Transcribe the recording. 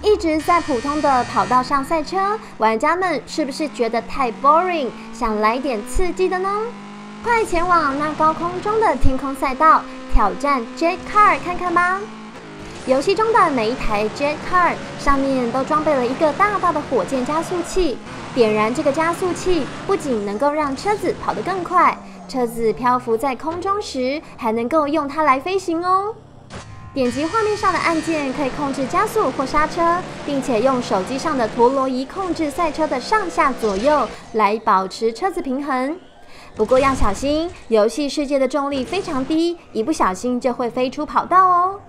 一直在普通的跑道上赛车，玩家们是不是觉得太 boring，想来点刺激的呢？快前往那高空中的天空赛道，挑战 Jet Car 看看吧！游戏中的每一台 Jet Car 上面都装备了一个大大的火箭加速器，点燃这个加速器，不仅能够让车子跑得更快，车子漂浮在空中时，还能够用它来飞行哦。点击画面上的按键，可以控制加速或刹车，并且用手机上的陀螺仪控制赛车的上下左右，来保持车子平衡。不过要小心，游戏世界的重力非常低，一不小心就会飞出跑道哦。